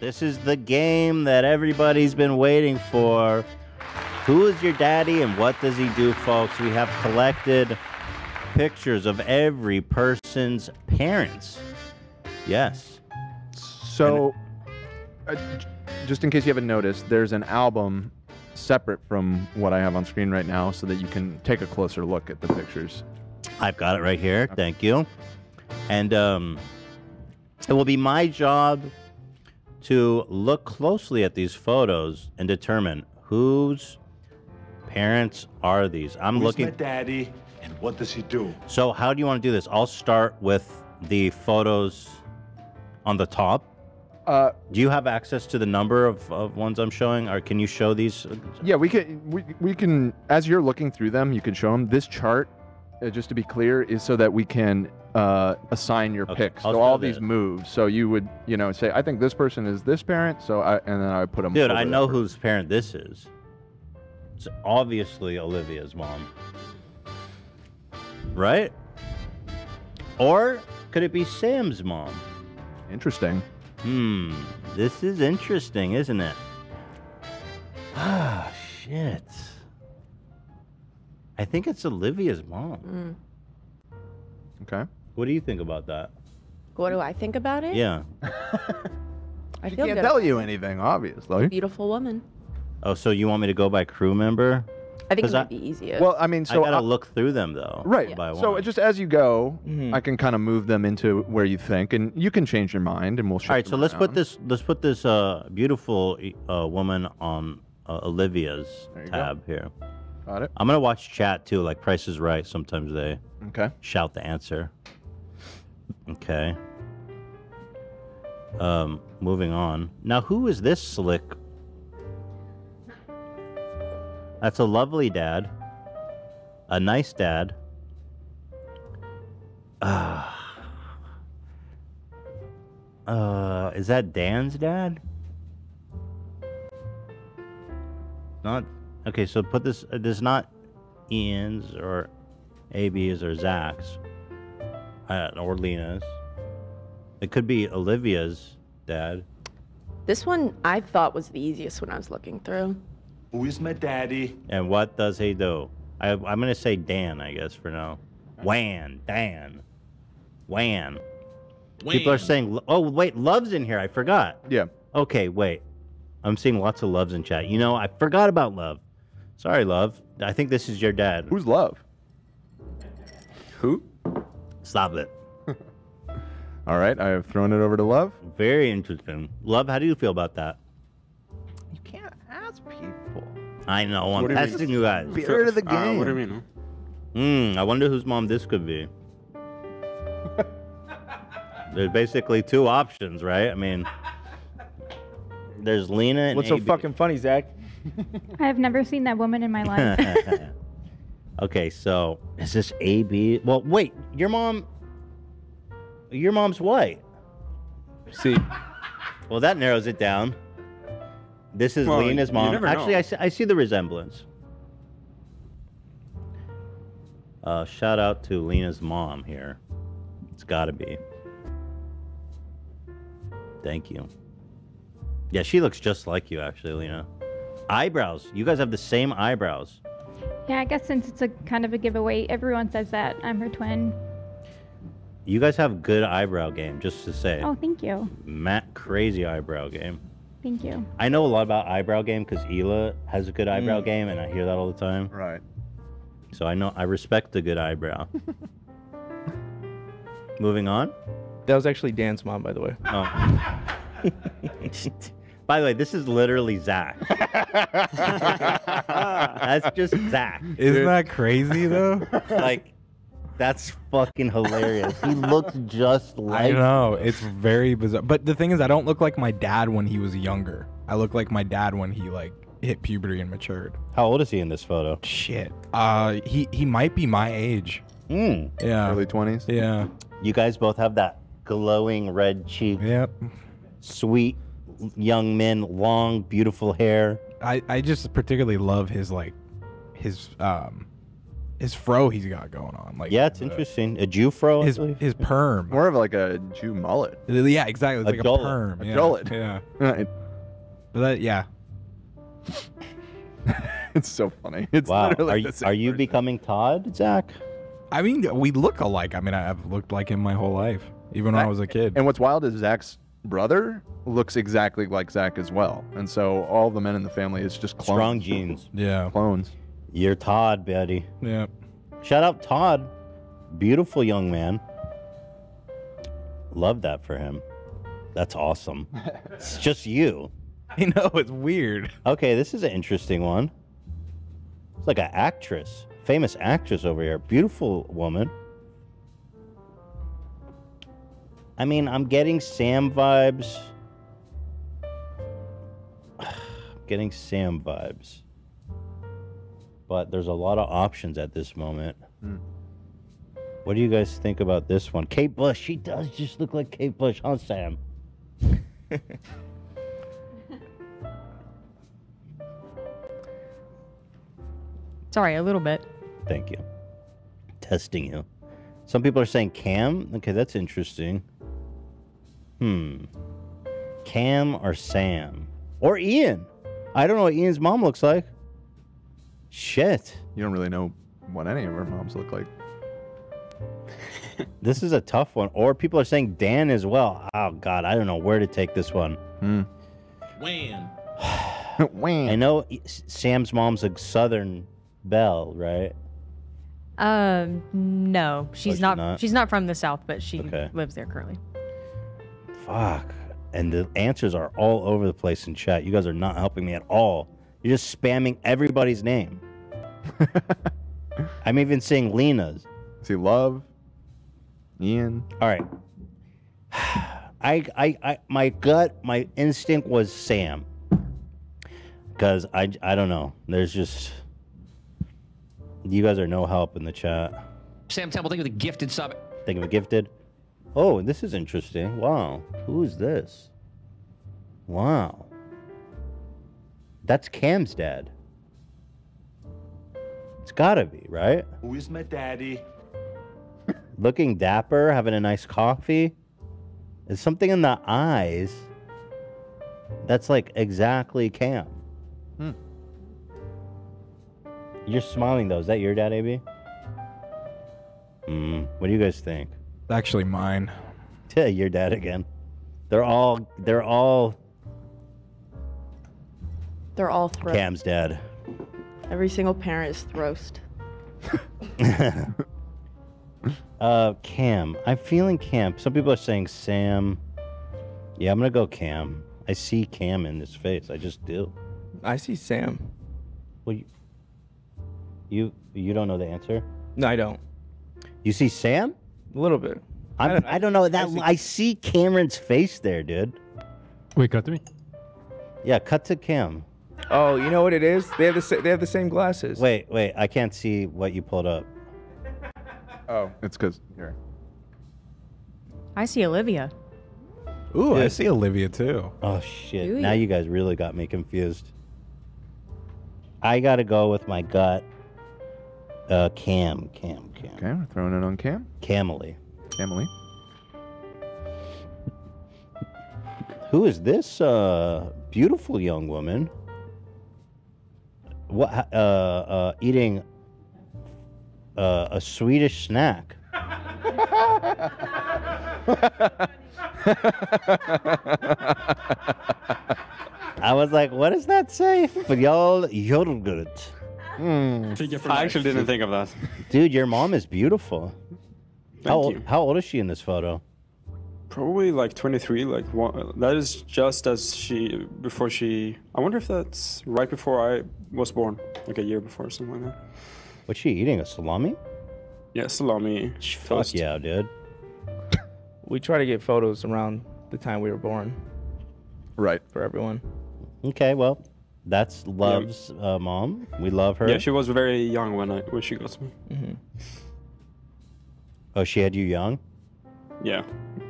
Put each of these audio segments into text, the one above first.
This is the game that everybody's been waiting for. Who is your daddy and what does he do, folks? We have collected pictures of every person's parents. Yes. So, uh, just in case you haven't noticed, there's an album separate from what I have on screen right now so that you can take a closer look at the pictures. I've got it right here. Thank you. And um, it will be my job to look closely at these photos and determine whose parents are these. I'm Who's looking. my daddy, and what does he do? So, how do you want to do this? I'll start with the photos on the top. Uh, do you have access to the number of, of ones I'm showing, or can you show these? Yeah, we can. We, we can. As you're looking through them, you can show them. This chart, uh, just to be clear, is so that we can uh, assign your picks. I'll So all these this. moves. So you would, you know, say, I think this person is this parent. So I, and then I would put them. Dude, I know whose parent this is. It's obviously Olivia's mom. Right? Or could it be Sam's mom? Interesting. Hmm. This is interesting, isn't it? Ah, shit. I think it's Olivia's mom. Mm. Okay. What do you think about that? What do I think about it? Yeah. I She feel can't good. tell you anything, obviously. Beautiful woman. Oh, so you want me to go by crew member? I think it 'Cause might be easier. Well, I mean, so I gotta I- look through them though. Right. By So one. just as you go, Mhm. I can kind of move them into where you think, and you can change your mind, and we'll. All right, so let's put this let's put this uh, beautiful uh, woman on uh, Olivia's you go. tab here. Got it. I'm gonna watch chat too, like Price is Right. Sometimes they okay shout the answer. Okay. Um, moving on. Now, who is this slick? That's a lovely dad. A nice dad. Uh, uh, is that Dan's dad? Not okay. So put this. Uh, there's not Ian's or AB's or Zach's uh, or Lena's. It could be Olivia's dad. this one I thought was the easiest when I was looking through. Who is my daddy? And what does he do? I, I'm gonna say Dan, I guess for now. Wan, Dan, Wan. People are saying, "Oh, wait, love's in here." I forgot. Yeah. Okay, wait. I'm seeing lots of loves in chat. You know, I forgot about love. Sorry, love. I think this is your dad. Who's love? Who? Stop it. All right, I have thrown it over to Love. Very interesting. Love, how do you feel about that? You can't ask people. I know. I'm What do you mean? testing you guys. Spirit of the Uh, what do you mean? Hmm. I wonder whose mom this could be. There's basically two options, right? I mean, there's Lena and What's so AB. fucking funny, Zach? I've never seen that woman in my life. okay, so is this AB? Well, wait. Your mom. Your mom's white. See. Well, that narrows it down. This is Well, Lena's mom. Actually. I see, I see the resemblance. Uh, shout out to Lena's mom here. It's got to be. Thank you. Yeah, she looks just like you, actually, Lena. Eyebrows. You guys have the same eyebrows. yeah, I guess since it's a kind of a giveaway, everyone says that I'm her twin. You guys have good eyebrow game, just to say. Oh, thank you. Matt, crazy eyebrow game. Thank you. I know a lot about eyebrow game because Hila has a good eyebrow Mm. game, and I hear that all the time. Right. So I know I respect a good eyebrow. Moving on. That was actually Dan's mom, by the way. Oh. By the way, this is literally Zach. that's just Zach. Isn't that crazy though? Like, that's fucking hilarious. He looks just like. I know it's very bizarre. But the thing is, I don't look like my dad when he was younger. I look like my dad when he like hit puberty and matured. How old is he in this photo? Shit. Uh, he he might be my age. Mm. Yeah. Early twenties. Yeah. You guys both have that glowing red cheek. Yep. Sweet young men, long, beautiful hair. I I just particularly love his like his um his fro he's got going on. Like Yeah, it's the- interesting. A Jew fro. His his perm. More of like a Jew mullet. Yeah, exactly. It's A like gullet. a perm. A yeah. gullet. Yeah. Right. But that, yeah. it's so funny. It's Wow. literally Are the you, same are you person. becoming Todd, Zach? I mean, we look alike. I mean, I- I've looked like him my whole life, even when I That- was a kid. And what's wild is Zach's brother looks exactly like Zach as well, and so all the men in the family is just clones. Strong genes. yeah. clones. You're Todd, Betty. Yeah. Shout out Todd. Beautiful young man. Love that for him. That's awesome. it's just you. I know it's weird. Okay, this is an interesting one. It's like an actress, famous actress over here. Beautiful woman. I mean, I'm getting Sam vibes. getting Sam vibes. But there's a lot of options at this moment. Hmm. What do you guys think about this one? Kate Bush. She does just look like Kate Bush, huh, Sam? Sorry, a little bit. Thank you. Testing you. Some people are saying Cam. Okay, that's interesting. Hmm. Cam or Sam? Or Ian? I don't know what Ian's mom looks like. Shit. You don't really know what any of our moms look like. This is a tough one. Or people are saying Dan as well. Oh, God. I don't know where to take this one. Hmm. Wham. I know Sam's mom's a Southern Belle, right? Um, no, she's she's not, not? She's not from the south, but she Okay. lives there currently. Fuck. And the answers are all over the place in chat. You guys are not helping me at all. You're just spamming everybody's name. I'm even seeing Lena's. See, love, Ian. All right. I, I, I, my gut, my instinct was Sam. Because I, I don't know. There's just, you guys are no help in the chat. Sam Temple, think of for the gifted sub. Think of a gifted. Oh, this is interesting. Wow. Who's this? Wow. That's Cam's dad. It's gotta be, right? Who is my daddy? Looking dapper, having a nice coffee. There's something in the eyes that's like exactly Cam. Hmm. You're smiling though. Is that your dad, AB? Hmm. What do you guys think? It's actually mine. Yeah, your dad again. They're all they're all They're all throat. Cam's dad. Every single parent is throast. uh Cam. I'm feeling Cam. Some people are saying Sam. Yeah, I'm gonna go Cam. I see Cam in his face. I just do. I see Sam. Well you you, you don't know the answer? No, I don't. You see Sam? A little bit. I'm, I, don't- don't, know that I see- I see Cameron's face there, dude. Wait, cut to me. Yeah, cut to Cam. Oh, you know what it is? They have the sa- they have the same glasses. Wait, wait, I can't see what you pulled up. Oh, it's because here. I see Olivia. Ooh, I Yeah. see Olivia too. Oh shit! Do now you? you guys really got me confused. I gotta go with my gut. Uh, Cam, Cam, Cam, Okay, we're throwing it on Cam. Camely. Emily. Who is this uh, beautiful young woman? What? Uh, uh, eating uh, a Swedish snack. I was like, what does that say? But y'all, Hmm. yoghurt. I actually didn't think of that. Dude, your mom is beautiful. how, old, you. how old is she in this photo? Probably like 23. Like one, that is just as she before she. I wonder if that's right before I was born, like a year before or something like that. What's she eating? A salami? Yeah, salami. Fuck toast. yeah, dude. We try to get photos around the time we were born Right. for everyone. Okay, well, that's Love's uh, mom. We love her. Yeah, she was very young when I when she got me. hmm oh, she had you young? Yeah,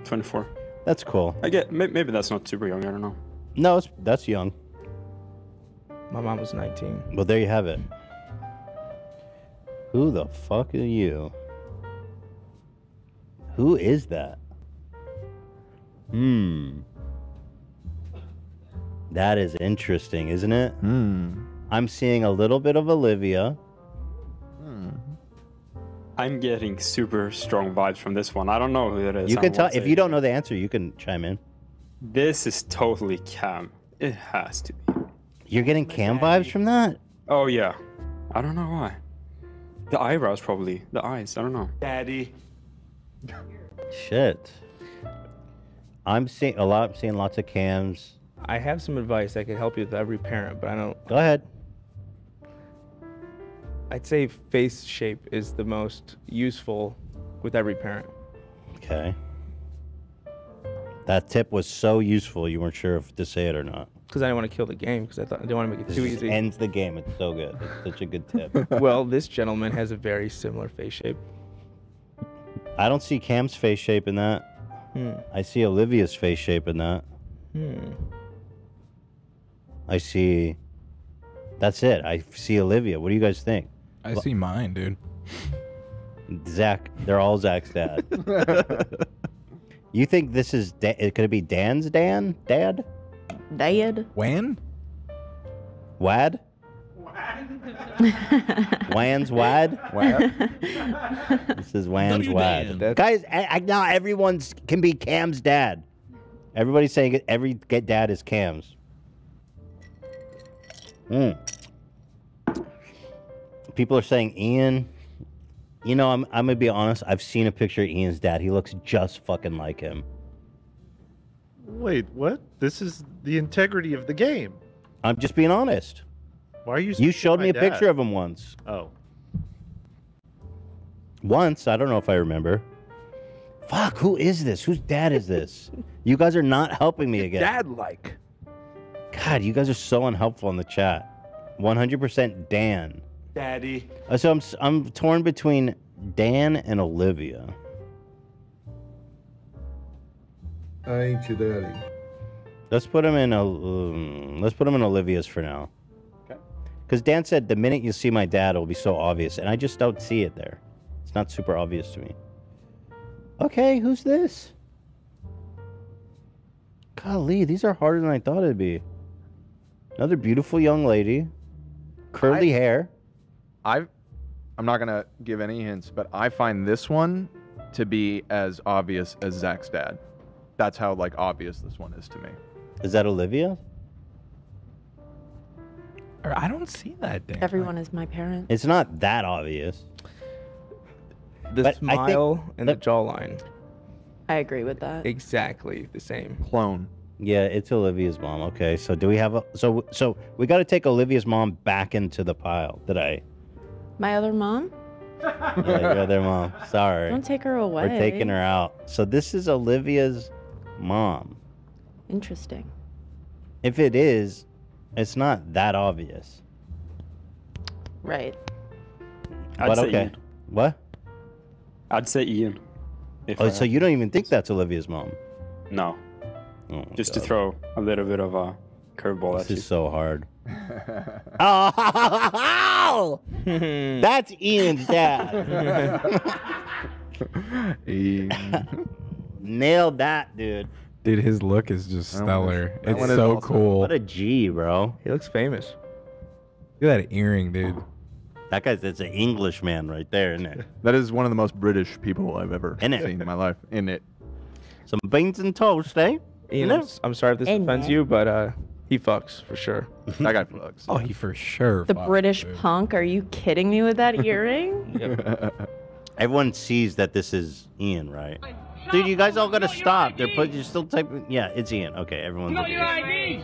24. That's cool. I get may, maybe that's not super young. I don't know. No, it's, that's young. My mom was 19. Well, there you have it. Who the fuck are you? Who is that? Hmm. That is interesting, isn't it? Hmm. I'm seeing a little bit of Olivia. I'm getting super strong vibes from this one. I don't know who it is. You can tell if you don't know the answer, you can chime in. This is totally Cam. It has to be. You're getting cam vibes from that? Oh yeah. I don't know why. The eyebrows probably. The eyes. I don't know. Daddy. Shit. I'm seeing a lot. I'm seeing lots of cams. I have some advice that could help you with every parent, but I don't. Go ahead. I'd say face shape is the most useful with every parent. Okay. That tip was so useful. You weren't sure if to say it or not. Because I didn't want to kill the game because I thought I didn't want to make it This too just easy. ends the game. It's so good. It's such a good tip. well, this gentleman has a very similar face shape. I don't see Cam's face shape in that. Hmm. I see Olivia's face shape in that. Hmm. I see. That's it. I see Olivia. What do you guys think? I see mine, dude. Zach. They're all Zach's dad. you think this is? Da- could it be Dan's Dan? Dad? Dad. When? Wad? Wan's Wad? this is Wan's Wad. Guys, I, I, now everyone's can be Cam's dad. Everybody's saying it, every get dad is Cam's. Hmm. People are saying Ian. You know, I'm I'm gonna be honest. I've seen a picture of Ian's dad. He looks just fucking like him. Wait, what? This is the integrity of the game. I'm just being honest. Why are you? You showed me a dad? picture of him once. Oh, Once, I don't know if I remember. Fuck, who is this? Whose dad is this? you guys are not helping me again. Dad like. God, you guys are so unhelpful in the chat. 100% Dan. Daddy. Uh, So I'm s- I'm torn between Dan and Olivia. I ain't your daddy. Let's put him in a um, let's put him in Olivia's for now. Okay. Because Dan said the minute you see my dad, it'll be so obvious, and I just don't see it there. It's not super obvious to me. Okay, who's this? Golly, these are harder than I thought it'd be. Another beautiful young lady, curly hair. I, I'm not gonna give any hints, but I find this one to be as obvious as Zach's dad. That's how like obvious this one is to me. Is that Olivia? Or I don't see that. Dan. Everyone is my parent. It's not that obvious. The But smile and the jawline, I agree with that. exactly the same. Clone. Yeah, it's Olivia's mom. Okay, so do we have a so so we got to take Olivia's mom back into the pile? Did I? My other mom? Yeah, your other mom. Sorry. Don't take her away. We're taking her out. So this is Olivia's mom. Interesting. If it is, it's not that obvious. Right. I'd but say okay. Ian. What? I'd say Ian. If Oh, I so had- you don't even think that's Olivia's mom? No. Oh, Just to throw a little bit of a curveball This at you. is so hard. oh, that's Ian's dad. Ian. Nailed that, dude. Dude, his look is just That one is- stellar. that It's so also- cool. What a G, bro. He looks famous. Look at that earring, dude. That guy's that's an Englishman right there, isn't it? That is one of the most British people I've ever In it. seen in my life. In it. Some beans and toast, eh? Ian, No. I'm, s- I'm sorry if this Hey, offends man. you, but uh, he fucks for sure. That guy fucks. Oh, he for sure. The fucks, British dude. punk? Are you kidding me with that earring? Everyone sees that this is Ian, right? Dude, you guys all gotta stop. They're put. You're still typing. Yeah, it's Ian. Okay, everyone's. Not your ID.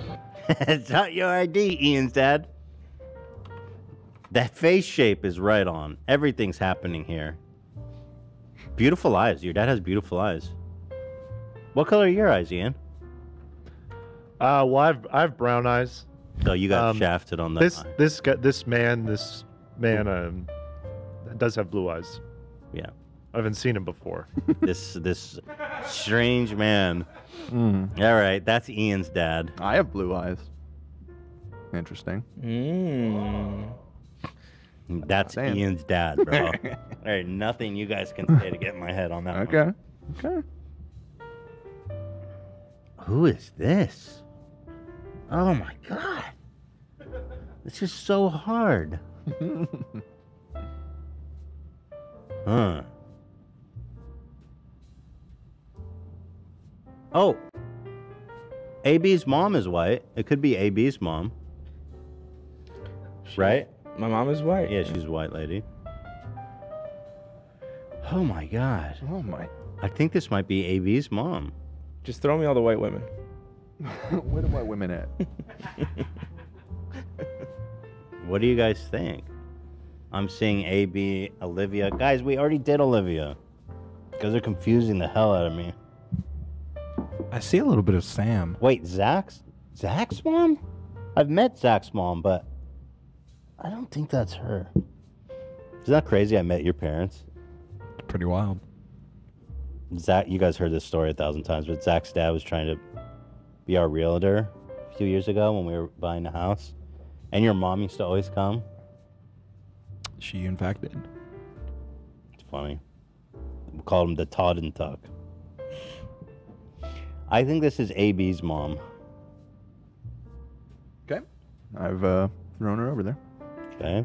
it's not your ID, Ian's dad. That face shape is right on. Everything's happening here. Beautiful eyes. Your dad has beautiful eyes. What color are your eyes, Ian? Uh, well, I've I have brown eyes. Oh, you got Um, shafted on that. This eye. this guy, this man, this man, um, does have blue eyes. Yeah. I haven't seen him before. this this strange man. Mm. All right, that's Ian's dad. I have blue eyes. Interesting. Mm. That's Saying. Ian's dad, bro. there ain't nothing you guys can say to get my head on that one. Okay. Okay. Who is this? Oh my god. This is so hard. huh. Oh. AB's mom is white. It could be AB's mom. Right? My mom is white. Yeah, she's a white lady. Oh my god. Oh my. I think this might be AB's mom. Just throw me all the white women. Where do white women at? What do you guys think? I'm seeing AB, Olivia. Guys, we already did Olivia. You guys are confusing the hell out of me. I see a little bit of Sam. Wait, Zach's Zach's mom? I've met Zach's mom, but I don't think that's her. Isn't that crazy? I met your parents. Pretty wild. Zach, you guys heard this story a thousand times, but Zach's dad was trying to be our realtor a few years ago when we were buying a house. And your mom used to always come. She, in fact, did. It's funny. We called him the Todd and Tuck. I think this is AB's mom. Okay. I've uh, thrown her over there. Okay.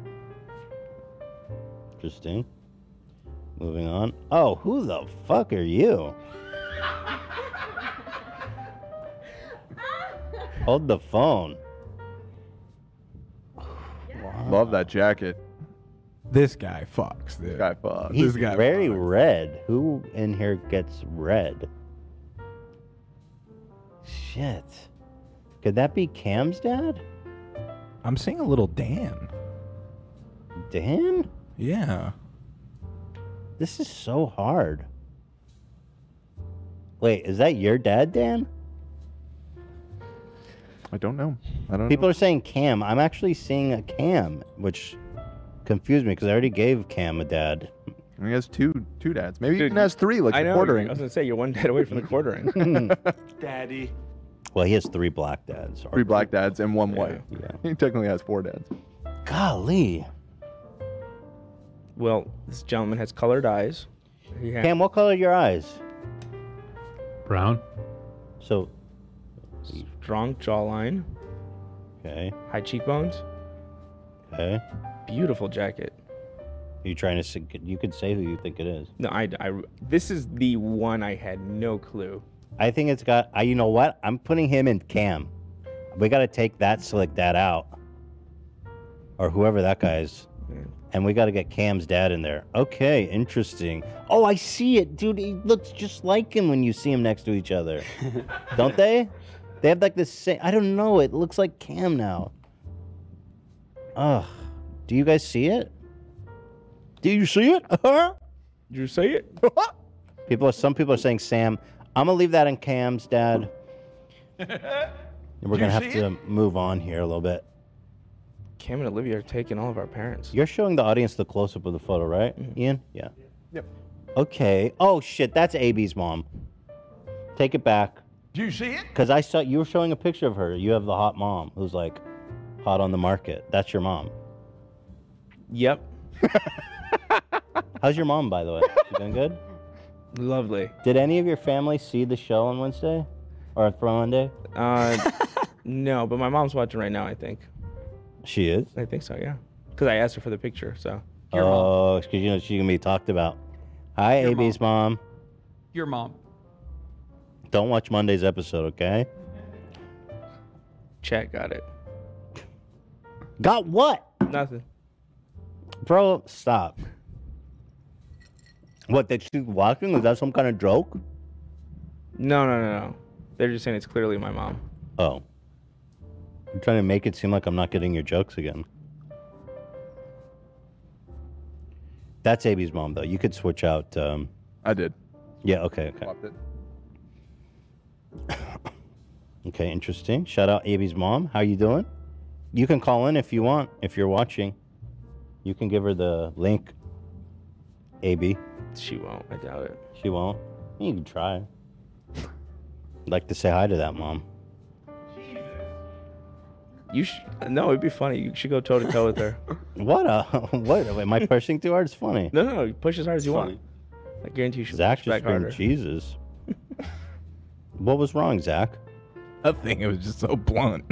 Interesting. Moving on. Oh, who the fuck are you? Hold the phone. Love that jacket. This guy fucks, dude. This guy fucks. He's guy very red. Who in here gets red? Shit. Could that be Cam's dad? I'm seeing a little Dan. Dan? Yeah. This is so hard. Wait, is that your dad, Dan? I don't know. I don't People know. are saying Cam. I'm actually seeing a Cam, which confused me because I already gave Cam a dad. He has two two dads. Maybe he Dude, even has three, like I know. quartering. I was gonna say you're one dad away from the quartering. Hmm. Daddy. Well, he has three black dads. Three black dads and one white. Yeah. He technically has four dads. Golly. well, this gentleman has colored eyes. He ha- Cam, what color are your eyes? Brown. So, strong jawline, okay, high cheekbones, okay. beautiful jacket. You trying to? You could say who you think it is. No, I, I, this is the one I had no clue. I think it's got. I. You know what? I'm putting him in Cam. We got to take that slick dad out, or whoever that guy is, and we got to get Cam's dad in there. Okay, interesting. Oh, I see it, dude. He looks just like him when you see him next to each other, don't they? They have like the same. I don't know. It looks like Cam now. Ugh. Do you guys see it? Do you see it? Did you see it? People, are, some people are saying Sam. I'm gonna leave that in Cam's dad. And we're gonna have see to move on here a little bit. Cam and Olivia are taking all of our parents. You're showing the audience the close up of the photo, right, mm-hmm. Ian? Yeah. Yep. Okay. Oh shit, that's AB's mom. Take it back. Do you see it? Cause I saw you were showing a picture of her. You have the hot mom who's like hot on the market. That's your mom. Yep. How's your mom, by the way? She doing good? Lovely. Did any of your family see the show on Wednesday or for Monday? Uh, no, but my mom's watching right now. I think. She is. I think so. Yeah. Because I asked her for the picture. So. oh, because you know she's gonna be talked about. Hi, Your AB's mom. Your mom. Don't watch Monday's episode, okay? Chat got it. Got what? Nothing. Bro, stop. What, that she's watching? Is that some kind of joke? No, no, no, no. They're just saying it's clearly my mom. Oh. I'm trying to make it seem like I'm not getting your jokes again. That's AB's mom, though. You could switch out. Um... I did. Yeah, okay, okay. Swapped it. Okay, interesting. Shout out AB's mom. How you doing? You can call in if you want, if you're watching. You can give her the link. AB. She won't. I doubt it. She won't. You can try. I'd like to say hi to that mom. Jesus. You should. No, it'd be funny. You should go toe to toe with her. What? A, what? Am I pushing too hard? It's funny. No, no, no. Push as hard as you funny. want. I guarantee you should Zach push just back harder. Jesus. what was wrong, Zach? Nothing. It was just so blunt.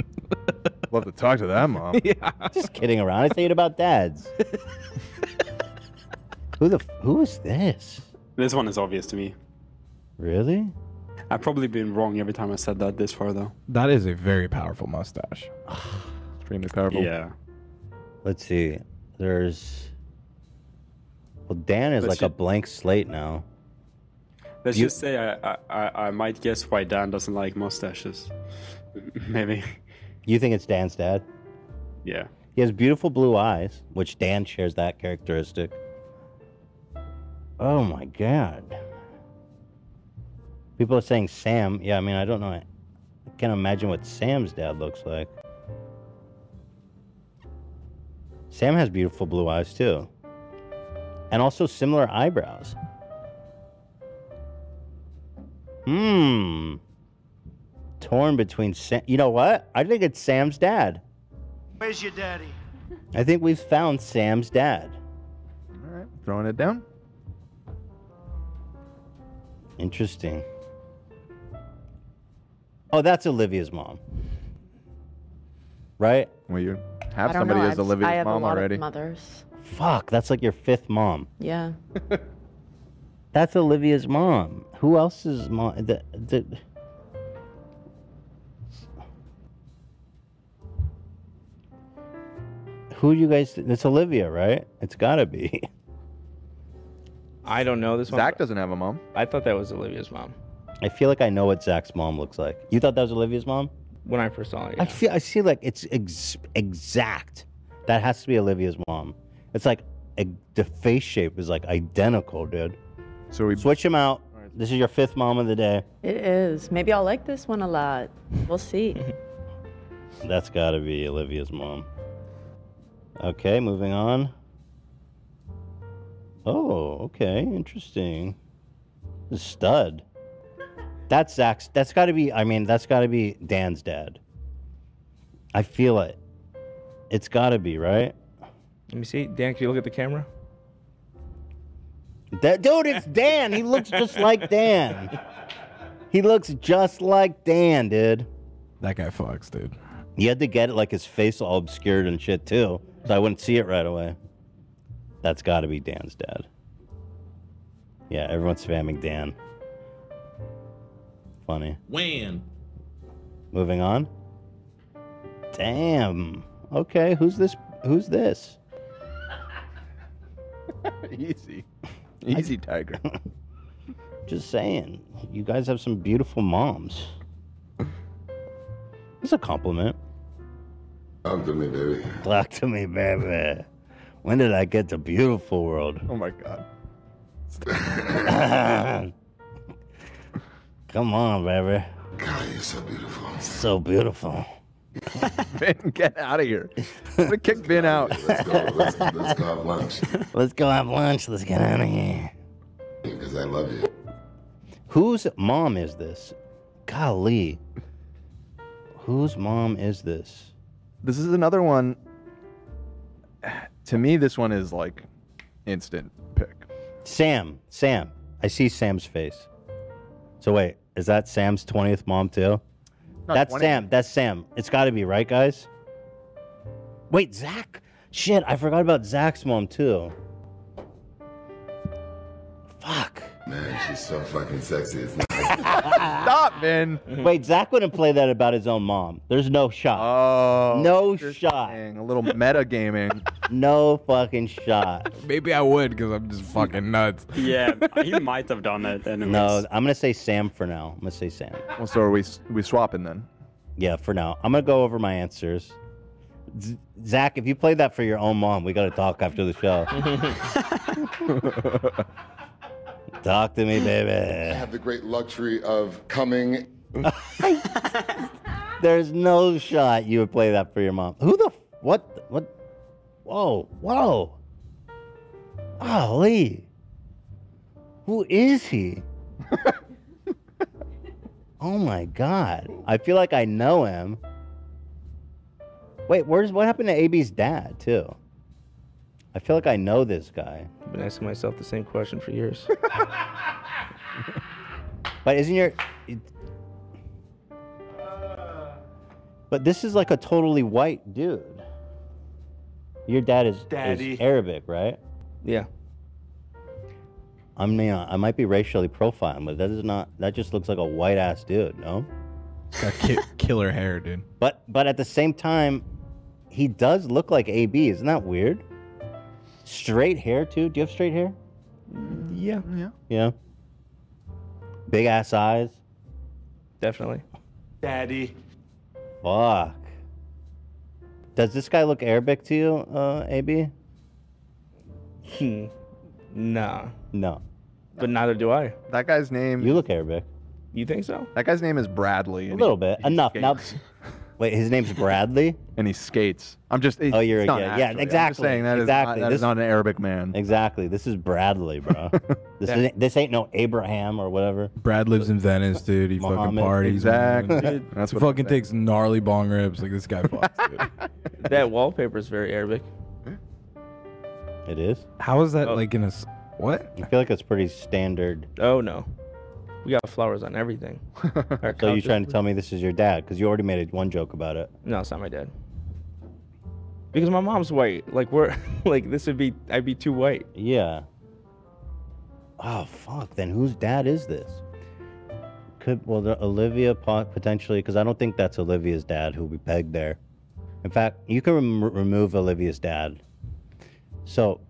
Love to talk to that mom. yeah. Just kidding around. I say it about dads. who the? Who is this? This one is obvious to me. Really? I've probably been wrong every time I said that this far though. That is a very powerful mustache. Extremely powerful. Yeah. Let's see. There's. Well, Dan is Let's like a blank slate now. Let's You- just say I, I, I, I might guess why Dan doesn't like mustaches. Maybe. You think it's Dan's dad? Yeah. He has beautiful blue eyes, which Dan shares that characteristic. Oh my god. People are saying Sam. Yeah, I mean, I don't know. I can't imagine what Sam's dad looks like. Sam has beautiful blue eyes too. And also similar eyebrows. Hmm. Torn between Sam. You know what? I think it's Sam's dad. Where's your daddy? I think we've found Sam's dad. All right, throwing it down. Interesting. Oh, that's Olivia's mom. Right? Well, you have don't somebody know. as I've- Olivia's I have mom a lot already. Of mothers. Fuck, that's like your fifth mom. Yeah. That's Olivia's mom. Who else's mom? The, the... Who you guys? It's Olivia, right? It's gotta be. I don't know this one. Zach doesn't have a mom. I thought that was Olivia's mom I feel like I know what Zach's mom looks like. You thought that was Olivia's mom? when I first saw it. I feel I see like it's ex- exact. That has to be Olivia's mom. It's like a, the face shape is like identical, dude. So we switch them out. This is your fifth mom of the day. It is. Maybe I'll like this one a lot. We'll see. That's got to be Olivia's mom. Okay, moving on. Oh, okay, interesting. The stud. That's Zach's. That's got to be. I mean, that's got to be Dan's dad. I feel it. It's got to be right. Let me see. Dan, can you look at the camera? That dude, it's Dan. He looks just like Dan. He looks just like Dan, dude. That guy fucks, dude. You had to get it like his face all obscured and shit too, so I wouldn't see it right away. That's got to be Dan's dad. Yeah, everyone's spamming Dan. Funny. When? Moving on. Damn. Okay, who's this? Who's this? Easy. Easy, Tiger. Just saying, you guys have some beautiful moms. It's a compliment. Talk to me, baby. Talk to me, baby. When did I get to beautiful world? Oh my god. Come on, baby. God, you're so beautiful. So beautiful. Ben, get out of here. I'm gonna kick Ben out. Let's go. Let's, let's go have lunch. Let's go have lunch. Let's get out of here. Because I love you. Whose mom is this? Golly. Whose mom is this? This is another one. To me, this one is like instant pick. Sam. Sam. I see Sam's face. So wait, is that Sam's 20th mom too? Not That's 20th. Sam. That's Sam. It's got to be, right, guys? Wait, Zach. Shit, I forgot about Zach's mom too. Fuck. Man, she's so fucking sexy. It's not. Stop, man. Wait, Zach wouldn't play that about his own mom. There's no shot. Oh, no shot. a little meta gaming. No fucking shot. Maybe I would because I'm just fucking nuts. Yeah, he might have done it anyways. No, I'm gonna say Sam for now. I'm gonna say Sam. Well, so are we we swapping then? Yeah, for now. I'm gonna go over my answers. Z- Zach, if you played that for your own mom, we gotta talk after the show. talk to me, baby. I have the great luxury of coming. There's no shot you would play that for your mom. Who the what what? Whoa, whoa. Golly. Who is he? oh my god. I feel like I know him. Wait, where's what happened to AB's dad too? I feel like I know this guy. I've been asking myself the same question for years. But isn't your it- But this is like a totally white dude. Your dad is, is Arabic, right? Yeah. I mean, I might be racially profiling, but that is not. That just looks like a white ass dude. No. Got ki- killer hair, dude. But but at the same time, he does look like AB. Isn't that weird? Straight hair too. Do you have straight hair? Yeah. Yeah. Yeah. Big ass eyes. Definitely. Daddy. Fuck. Does this guy look Arabic to you, uh, AB? Hmm. Nah. No. But neither do I. That guy's name. You look Arabic. You think so? That guy's name is Bradley. A and little he- bit. he Enough. Now, skates. Wait, his name's Bradley. and he skates. I'm just. Oh, you're it's not again. actually. Yeah, I'm just exactly. saying that is exactly. not, that this is not an Arabic man. Exactly. This is Bradley, bro. this That- is this ain't no Abraham or whatever. Brad lives in Venice, dude. He fucking parties. Exactly. Dude, That's what fucking takes gnarly bong rips. Like this guy fucks, dude. That wallpaper is very Arabic. It is. How is that Oh. like in a what? I feel like it's pretty standard. Oh no. We got flowers on everything. Our So you couch trying to tell me this is your dad? Because you already made one joke about it. No, it's not my dad. Because my mom's white. Like we're like this would be I'd be too white. Yeah. Oh fuck! Then whose dad is this? Could well the Olivia potentially? Because I don't think that's Olivia's dad who we pegged there. In fact, you can rem- remove Olivia's dad. So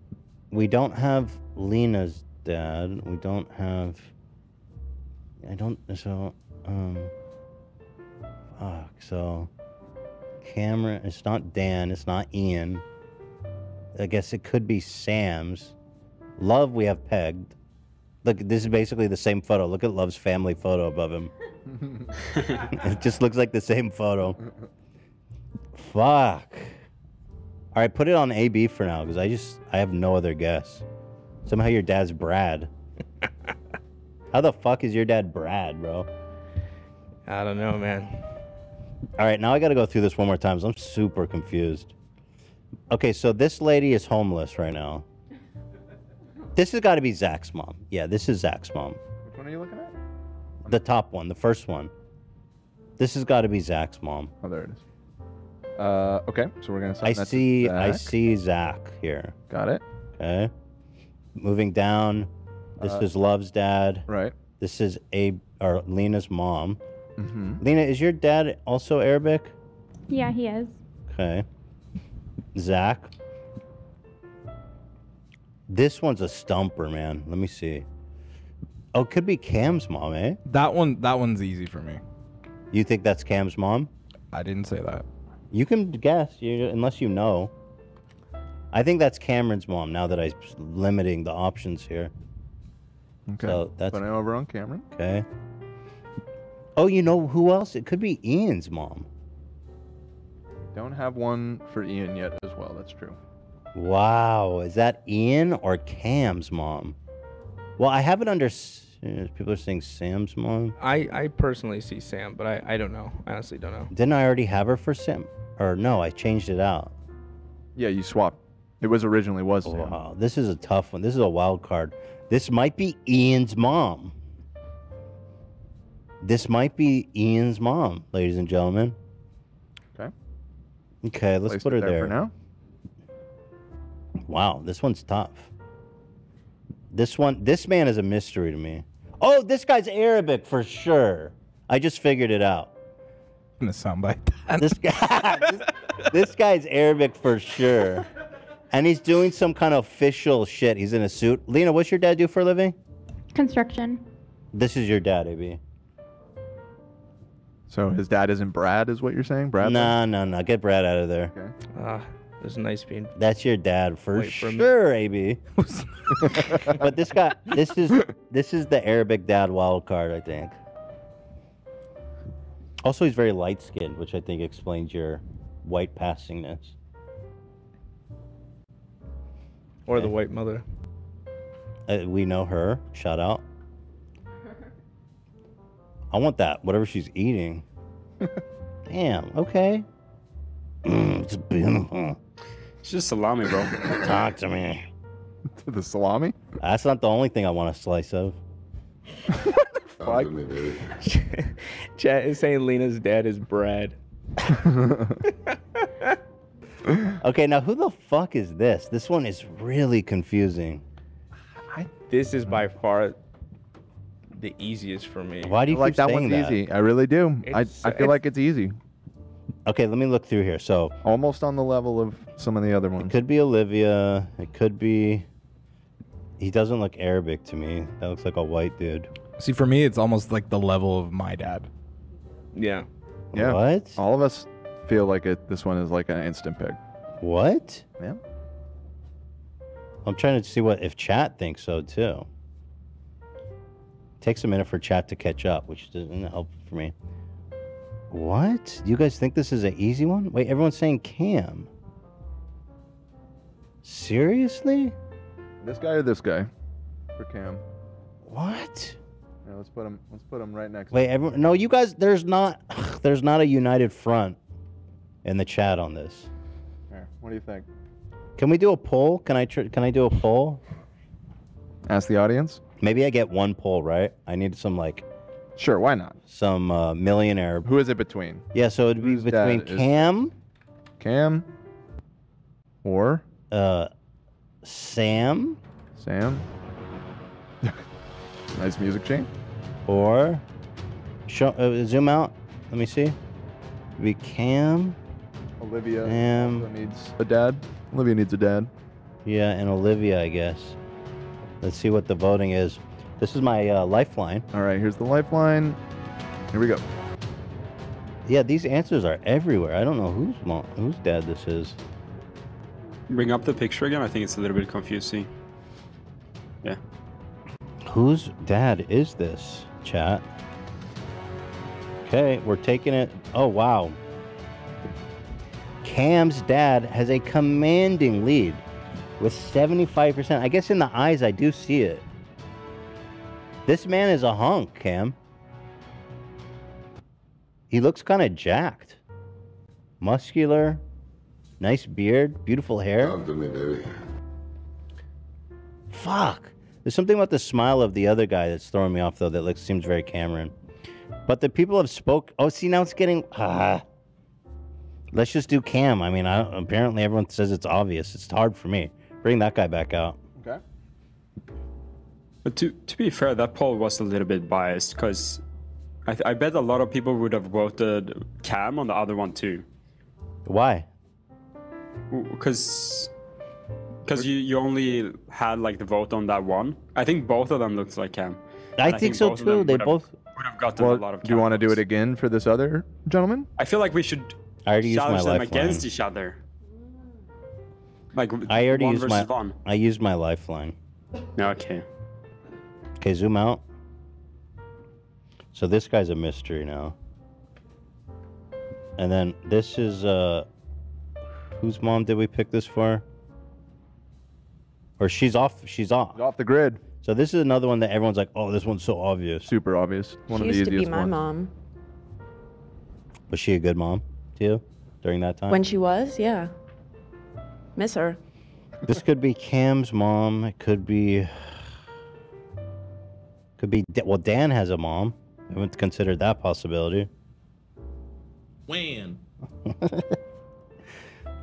we don't have Lena's dad. We don't have. I don't. So um. Fuck. So. Cameron. It's not Dan. It's not Ian. I guess it could be Sam's. Love we have pegged. Look, this is basically the same photo. Look at Love's family photo above him. it just looks like the same photo. Fuck. All right, put it on AB for now because I just I have no other guess. Somehow your dad's Brad. How the fuck is your dad Brad, bro? I don't know, man. All right, now I got to go through this one more time. 'cause I'm super confused. Okay, so this lady is homeless right now. This has got to be Zach's mom. Yeah, this is Zach's mom. Which one are you looking at? The top one, the first one. This has got to be Zach's mom. Oh, there it is. Uh, okay, so we're gonna. I send that to see. I see Zach here. Got it. Okay. Moving down. This Uh, is Love's dad. Right. This is a or Lena's mom. Mm-hmm. Lena, is your dad also Arabic? Yeah, he is. Okay. Zach. This one's a stumper, man. Let me see. Oh, it could be Cam's mom, eh? That one. That one's easy for me. You think that's Cam's mom? I didn't say that. You can guess, you, unless you know. I think that's Cameron's mom. Now that I'm limiting the options here. Okay. So that's Putting it over on Cameron. okay. Oh, you know who else? It could be Ian's mom. Don't have one for Ian yet as well. That's true. Wow, is that Ian or Cam's mom? Well, I have it under. s- uh, People are saying Sam's mom. I, I personally see Sam, but I, I don't know. I honestly don't know. Didn't I already have her for Sam? Or no, I changed it out. Yeah, you swapped. It was originally was Sam. Wow, this is a tough one. This is a wild card. This might be Ian's mom. This might be Ian's mom, ladies and gentlemen. Okay. Okay, let's Placed put her there there. for now. Wow, this one's tough. This one, this man is a mystery to me. Oh, this guy's Arabic for sure. I just figured it out. Gonna sound like that. This guy, this, this guy's Arabic for sure, and he's doing some kind of official shit. He's in a suit. Lena, what's your dad do for a living? Construction. This is your dad, AB. So his dad isn't Brad, is what you're saying? Brad? No, no, no. Get Brad out of there. Okay. Ah, it was nice being. That's your dad for Wait for a minute. sure, AB. but this guy, this is this is the Arabic dad wild card, I think. Also, he's very light skinned, which I think explains your white passingness. Or the white mother. Uh, we know her. Shout out. I want that. Whatever she's eating. Damn. Okay. Mm, it's beautiful. It's just salami, bro. Talk to me. To the salami? That's not the only thing I want a slice of. Talk to me, baby. Chat is saying Lena's dad is Brad. Okay, now who the fuck is this? This one is really confusing. This is by far the easiest for me. Why do you I like keep that saying one's that? easy. I really do. I, It's- I feel like it's easy. Okay, let me look through here. So Almost on the level of some of the other ones. it ones. could be Olivia. It could be. He doesn't look Arabic to me. That looks like a white dude. See, for me, it's almost like the level of my dad. Yeah. Yeah. What? All of us feel like it. This one is like an instant pick. What? Yeah. I'm trying to see what if chat thinks so too. Takes a minute for chat to catch up, which doesn't help for me. What? Do you guys think this is an easy one? Wait, everyone's saying Cam. Seriously? This guy or this guy? For Cam. What? Yeah, let's put him. Let's put him right next. Wait, everyone, no, you guys. There's not. There's not a united front in the chat on this. Here, what do you think? Can we do a poll? Can I? Tr- can I do a poll? Ask the audience. Maybe I get one poll, right? I need some like Sure, why not? some uh, millionaire. Who is it between? Yeah, so it'd be Whose dad between is- Cam, Cam or uh, Sam, Sam? nice music chain. or show, uh, zoom out. Let me see. It'd be Cam, Olivia Sam. also needs a dad. Olivia needs a dad. yeah, and Olivia, I guess. Let's see what the voting is. This is my uh, lifeline. All right, here's the lifeline. Here we go. Yeah, these answers are everywhere. I don't know whose mom, whose dad this is. Bring up the picture again. I think it's a little bit confusing. Yeah. Whose dad is this, chat? Okay, we're taking it. Oh, wow. Cam's dad has a commanding lead with 75%. I guess in the eyes, I do see it. This man is a hunk, Cam. He looks kind of jacked. Muscular, nice beard, beautiful hair. Talk to me, baby. Fuck. There's something about the smile of the other guy that's throwing me off, though, that looks seems very Cameron. But the people have spoke. Oh, see, now it's getting. Ah. Let's just do Cam. I mean, I, apparently everyone says it's obvious. It's hard for me. Bring that guy back out. Okay. But to to be fair, that poll was a little bit biased because I, I bet a lot of people would have voted Cam on the other one too. Why? Because because you, you only had like the vote on that one. I think both of them looked like Cam. I And think so too. They would have- both. would have gotten Well, a lot of. do you want to do it again for this other gentleman? I feel like we should I already used my them lifeline. against each other. Like I already one used my. one. I used my lifeline. Okay. Okay, zoom out. So this guy's a mystery now. And then this is uh whose mom did we pick this for? Or she's off she's off. Off the grid. So this is another one that everyone's like, "Oh, this one's so obvious." Super obvious. One she of the used to be easiest my ones. mom. Was she a good mom to you during that time? When she was, yeah. Miss her. this could be Cam's mom. It could be could be well Dan has a mom. I haven't considered that possibility. When?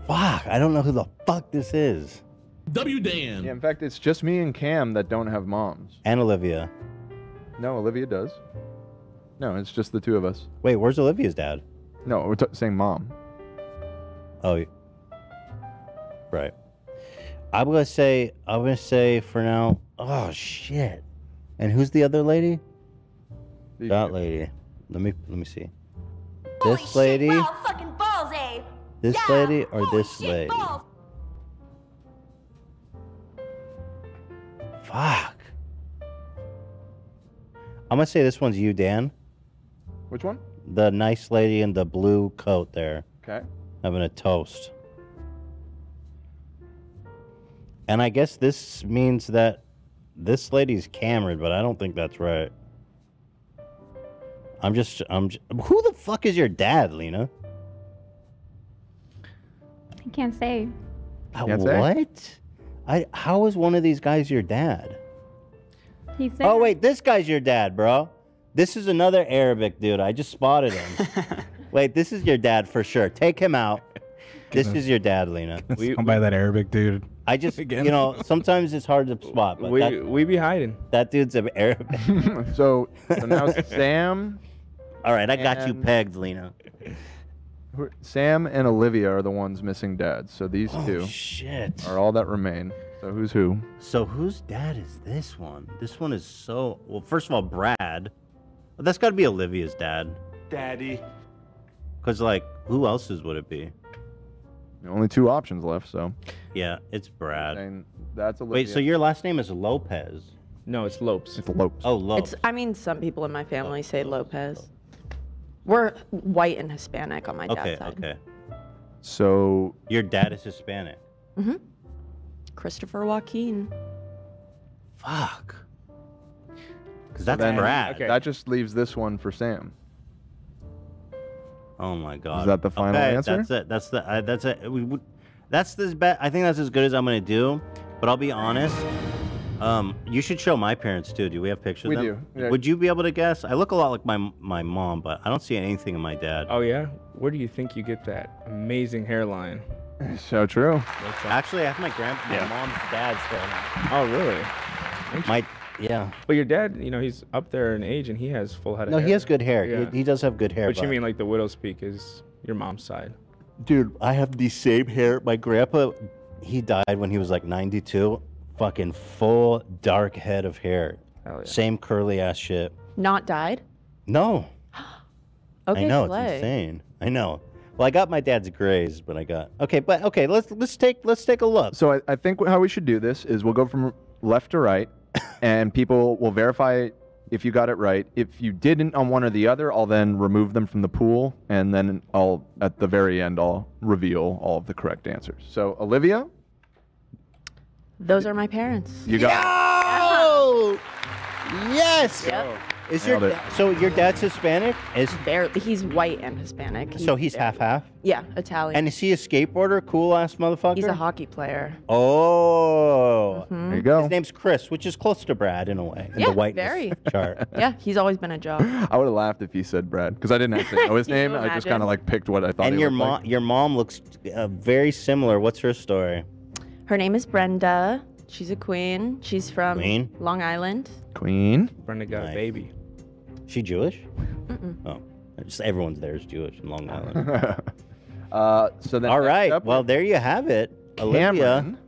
Fuck, I don't know who the fuck this is. W Dan. Yeah, in fact, it's just me and Cam that don't have moms. And Olivia. No, Olivia does. No, it's just the two of us. Wait, where's Olivia's dad? No, we're t- saying mom. Oh, right. I'm gonna say. I'm gonna say for now. Oh shit. And who's the other lady? That lady. Let me let me see. This lady. fucking balls, eh? This lady or this lady? Fuck. I'm gonna say this one's you, Dan. Which one? The nice lady in the blue coat there. Okay. Having a toast. And I guess this means that this lady's Cameron, but I don't think that's right. I'm just, I'm. j- Who the fuck is your dad, Lena? I can't say. Uh, Can't say? what? I how is one of these guys your dad? He said. Oh wait, this guy's your dad, bro. This is another Arabic dude. I just spotted him. wait, this is your dad for sure. Take him out. This is your dad, Lena. We, Don't buy that Arabic dude. I just, Again. you know, sometimes it's hard to spot, but We that, we be hiding. that dude's an Arabic. so, so now Sam, All right, I got you And- pegged, Lena. who- Sam and Olivia are the ones missing dads. So these Oh two shit. are all that remain. So who's who? So whose dad is this one? This one is so well. First of all, Brad. That's got to be Olivia's dad. Daddy. Cause like, who else's would it be? Only two options left. So Yeah, it's Brad. saying that's Olivia. Wait, so your last name is Lopez? No, it's Lopes. it's Lopes. Oh, Lopez. It's. I mean, some people in my family say Lopez. We're white and Hispanic on my dad's side. okay. So Your dad is Hispanic. Mm hmm. Christopher Joaquin. Fuck. Cause that's then Brad. okay. that just leaves this one for Sam. Oh my god. Is that the final okay, answer? That's it. That's the. Uh, that's it. We, would that's this bet. I think that's as good as I'm gonna do. But I'll be honest. Um, you should show my parents too. Do we have pictures? We of them? do, yeah. Would you be able to guess? I look a lot like my my mom, but I don't see anything in my dad. Oh yeah. Where do you think you get that amazing hairline? So true. Actually, I have my grand my mom's dad's hair. Oh really? My yeah. But your dad, you know, he's up there in age and he has full head of No, hair. he has good hair. Yeah. He, he does have good hair. But you mean like the widow's peak is your mom's side? dude, I have the same hair. My grandpa, he died when he was like 92. Fucking full dark head of hair. Hell yeah. Same curly ass shit. Not died. No. Okay, I know slay. it's insane. I know. Well, I got my dad's grays, but I got okay. But okay, let's let's take let's take a look. So I, I think how we should do this is we'll go from left to right, and people will verify if you got it right. If you didn't on one or the other, I'll then remove them from the pool, and then I'll at the very end I'll reveal all of the correct answers. So Olivia, Those are my parents. you got Oh, yes. Yep. Is your it. so your dad's Hispanic? Is Barely. He's white and Hispanic. so he's half half? Yeah, Italian. And is he a skateboarder? Cool ass motherfucker. he's a hockey player. Oh. Mhm. there you go. His name's Chris, which is close to Brad in a way in Yeah, the whiteness very. chart. Yeah, he's always been a job. I would have laughed if you said Brad because I didn't actually know his name. I just imagine? kind of like picked what I thought. and he your looked mom, like. your mom looks uh, very similar. What's her story? Her name is Brenda. She's a queen. She's from Queen? Long Island. Queen. Brenda got Nice. a baby. She Jewish? Mm-mm. Oh, just everyone's there is Jewish in Long Island. uh, so then All next right. up, Well, there you have it, Olivia. Cameron.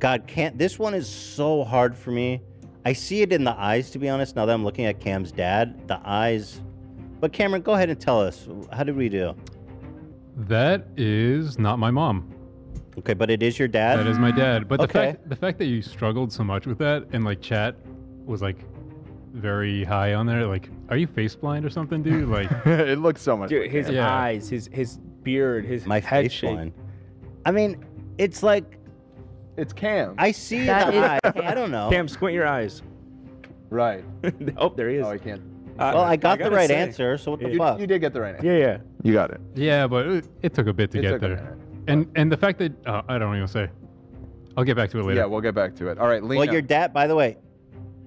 God, can't this one is so hard for me. I see it in the eyes, to be honest. Now that I'm looking at Cam's dad, the eyes. But Cameron, go ahead and tell us. How did we do? That is not my mom. Okay, but it is your dad. That is my dad. But the Okay. fact the fact that you struggled so much with that and like chat was like very high on there. Like, are you face blind or something, dude? Like, it looks so much. Dude, like his Yeah. eyes, his his beard, his My head face shape. line. I mean, it's like It's Cam. I see That the is eyes. I don't know. Cam, squint your eyes. right. oh, there he is. Oh, I can't. Uh, Well, I got the gotta right say. answer. So what the You- fuck? You did get the right answer. Yeah, yeah. You got it. yeah, but it, it took a bit to It get took a there. minute. And and the fact that uh, I don't even say. I'll get back to it later. Yeah, we'll get back to it. All right, Lena. Well, your dad. By the way,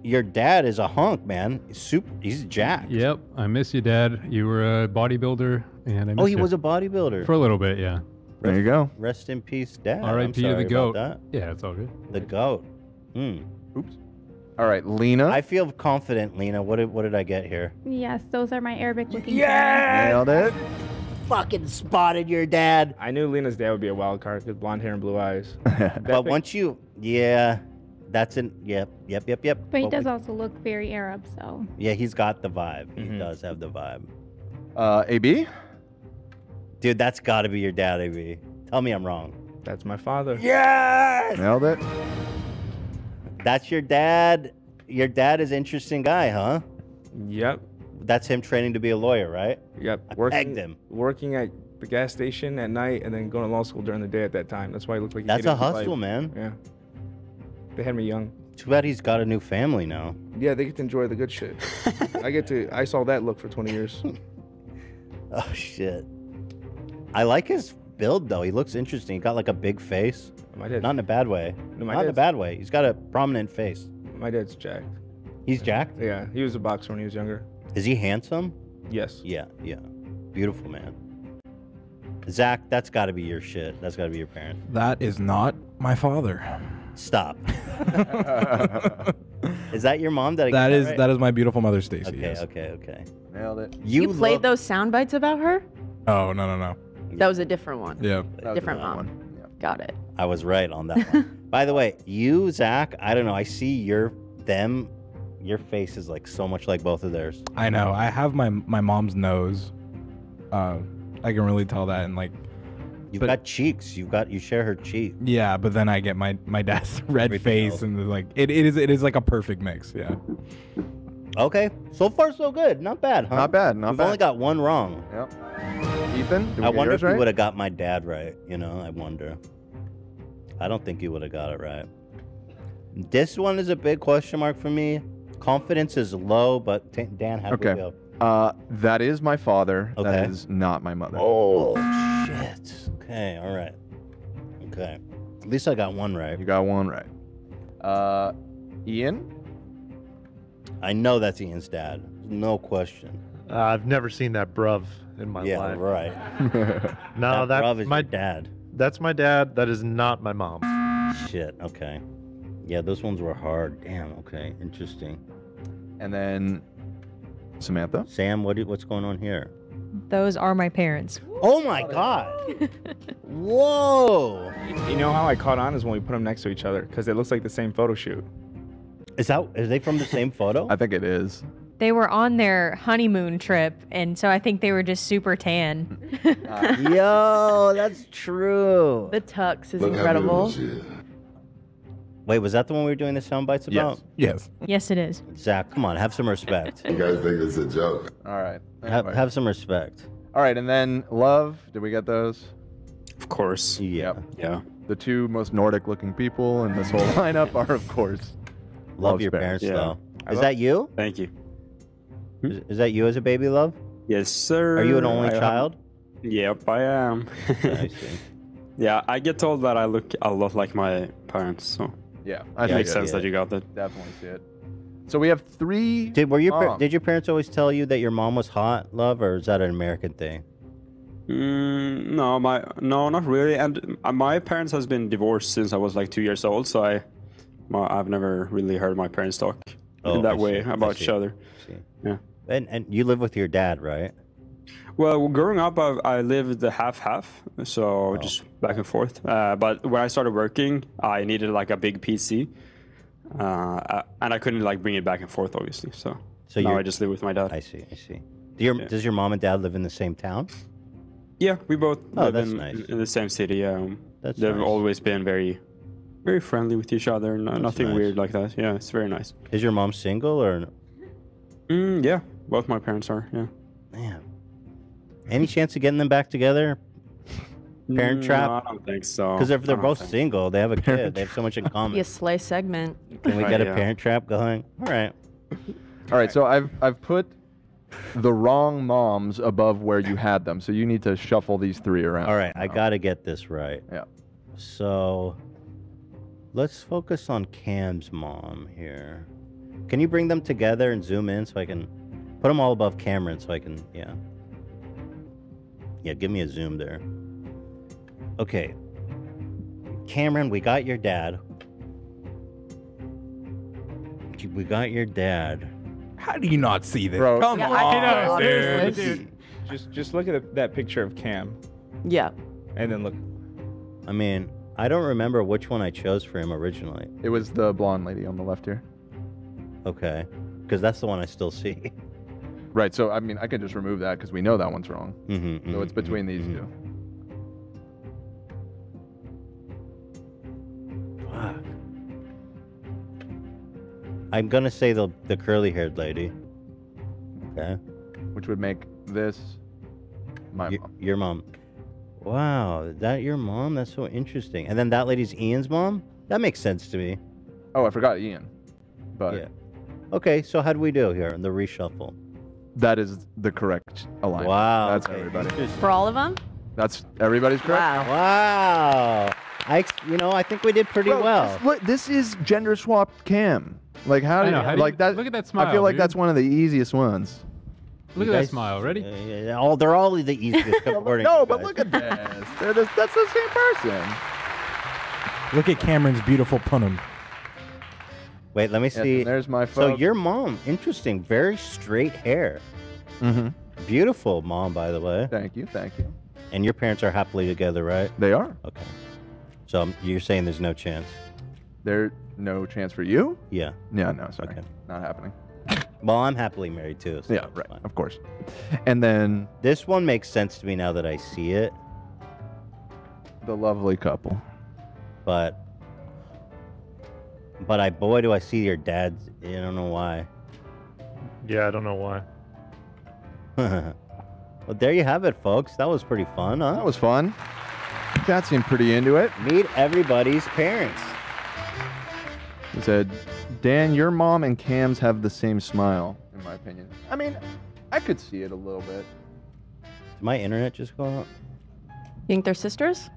your dad is a hunk, man. He's super. He's jacked. Yep, I miss you, Dad. You were a bodybuilder, and I miss Oh, he you. was a bodybuilder. for a little bit, yeah. there you go. Rest in peace, dad. I'm R.I.P. to the goat. Yeah, it's all good. The goat. Hmm. Oops. All right, Lena. I feel confident, Lena. What did what did I get here? Yes, those are my Arabic looking Nailed it. Fucking spotted your dad. I knew Lena's dad would be a wild card with blonde hair and blue eyes. But once you, yeah, that's an yep, yep, yep, yep. But he But does we- also look very Arab, so. Yeah, he's got the vibe. He Mhm. does have the vibe. Uh, AB. Dude, that's got to be your dad, AB. Tell me I'm wrong. That's my father. Yes. Nailed it. That's your dad. Your dad is an interesting guy, huh? Yep. That's him training to be a lawyer, right? Yep. I Working, pegged him. working at the gas station at night and then going to law school during the day at that time. That's why he looked like he That's a hustle, life. man. Yeah. They had me young. Too bad he's got a new family now. Yeah, they get to enjoy the good shit. I get to. I saw that look for 20 years. Oh shit. I like his build though. He looks interesting. He got like a big face. My dad. Not in a bad way. No, my Not in a bad way. He's got a prominent face. My dad's jacked. He's jacked. Yeah, he was a boxer when he was younger. Is he handsome? Yes. Yeah, yeah. Beautiful man. Zach, that's got to be your shit. That's got to be your parents. That is not my father. Stop. is that your mom? Did I get That is right? that is my beautiful mother, Stacy. Okay, yes. okay, okay. Nailed it. You, played those sound bites about her? Oh no no no. That was a different one. Yeah. Different mom. Got it. I was right on that one. By the way, you, Zach, I don't know. I see your them. Your face is like so much like both of theirs. I know. I have my my mom's nose. Uh, I can really tell that, and like, You've But- got cheeks. You've got you share her cheek. yeah. But then I get my my dad's red Everything face, else. and like it, it is it is like a perfect mix. Yeah. Okay, so far so good. Not bad, huh? Not bad, not We've bad. only got one wrong. Yep. Ethan, did we I get wonder yours if you would have got my dad right. You know, I wonder. I don't think you would have got it right. This one is a big question mark for me. Confidence is low, but t- Dan, how do we Okay. go? Uh, that is my father. Okay. That is not my mother. Oh shit. Okay, all right. Okay. At least I got one right. You got one right. Uh, Ian. I know that's Ian's dad. No question. Uh, I've never seen that bruv in my yeah, life. Yeah, right. No, That that's bruv is my dad. That's my dad. That is not my mom. Shit. Okay. Yeah, those ones were hard. Damn. Okay. Interesting. And then Samantha. Sam, what do, what's going on here? Those are my parents. Oh my god. Whoa. You know how I caught on is when we put them next to each other because it looks like the same photo shoot. Is that is they from the same photo? I think it is. They were on their honeymoon trip, and so I think they were just super tan. Yo, that's true. The tux is Look incredible. beautiful she is. Wait, was that the one we were doing the sound bites about? Yes. yes, it is. Zach, come on, have some respect. You guys think it's a joke? All right. have, Anyway. have some respect. All right, and then love. Did we get those? Of course. Yeah. Yeah. The two most Nordic-looking people in this whole lineup are, of course, Love Love's your parents, Yeah. though. I Is love- that you? Thank you. Is, is that you as a baby, love? Yes, sir. Are you an only I have- child? Yep, I am. I see. yeah, I get told that I look a lot like my parents, so Yeah, it I Yeah, makes sense get that you got that. definitely see it. So we have three. Did were your par- did your parents always tell you that your mom was hot, love, or is that an American thing? Mm, no, my no, not really. And uh, my parents has been divorced since I was like two years old, so I, my, I've never really heard my parents talk Oh, in that way about each other. Yeah. And and you live with your dad, right? Well, growing up, I, I lived the half half, so just back and forth. Uh, but when I started working, I needed like a big PC, uh, uh, and I couldn't like bring it back and forth, obviously. So, So now I just live with my dad. I see. I see. Do your, Yeah. Does your mom and dad live in the same town? Yeah, we both Oh, live in, nice. in the same city. Um, That's they've nice. always been very, very friendly with each other. No, nothing nice. weird like that. Yeah, it's very nice. Is your mom single or? Mm, yeah, both my parents are. Yeah. Man, any chance of getting them back together? Parent Mm, trap? No, I don't think so. Because if they're both think- single, they have a kid. They have so much in common. Be common. a slay segment. Can we get a yeah. parent trap going? All right. All right, so I've I've put the wrong moms above where you had them, so you need to shuffle these three around. All right. I got to get this right. Yeah. So let's focus on Cam's mom here. Can you bring them together and zoom in so I can put them all above Cameron so I can, yeah. Yeah, give me a zoom there. Okay. Cameron, we got your dad. We got your dad. How do you not see this? Bro, Come Yeah, on, I know, dude. obviously. Just just look at the, that picture of Cam, Yeah. and then look. I mean, I don't remember which one I chose for him originally. It was the blonde lady on the left here. Okay. Because that's the one I still see. Right, so I mean, I could just remove that because we know that one's wrong. Mm-hmm, mm-hmm So it's mm-hmm, between these mm-hmm. two. Fuck. I'm gonna say the the curly haired lady. Okay. Which would make this my Your, mom. your mom. Wow, is that your mom? That's so interesting. And then that lady's Ian's mom? That makes sense to me. Oh, I forgot Ian. But Yeah. Okay, so how do we do here in the reshuffle? That is the correct alignment. Wow. That's okay. everybody. For all of them? That's That's everybody's correct. Wow. Wow. I, you know, I think we did pretty Bro, well. This, look, this is gender swapped cam. Like how do know, you, how do you- like that? look at that smile. I feel like dude. that's one of the easiest ones. Look You at guys- that smile. Ready? Yeah, yeah, all, they're all the easiest according no, to but you look at this. They're the, that's the same person. Look at Cameron's beautiful punum. Wait, let me see. there's my phone. So your mom, interesting, very straight hair. Mm-hmm. Beautiful mom, by the way. Thank you, thank you. And your parents are happily together, right? They are. Okay. So um, you're saying there's no chance? There no chance for you? Yeah. Yeah, no, sorry, Okay. not happening. Well, I'm happily married too. so Yeah, right, fine. of course. And then This one makes sense to me now that I see it, the lovely couple. but but I boy do I see your dad's. I don't know why. Yeah, I don't know why. well, there you have it, folks. That was pretty fun, huh? That was fun. Cat seemed pretty into it. Meet everybody's parents. He said, Dan, your mom and Cam's have the same smile, in my opinion. I mean, I could see it a little bit. Did my internet just go out? You think they're sisters?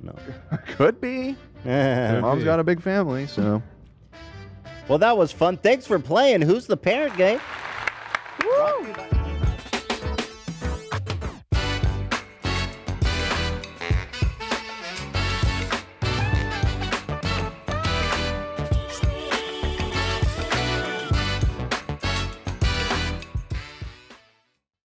No. Could be. Your mom's got a big family, so. Well, that was fun. Thanks for playing. Who's the parent game? Woo!